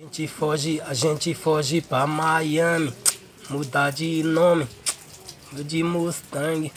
A gente foge, a gente foge pra Miami, mudar de nome, de Mustang.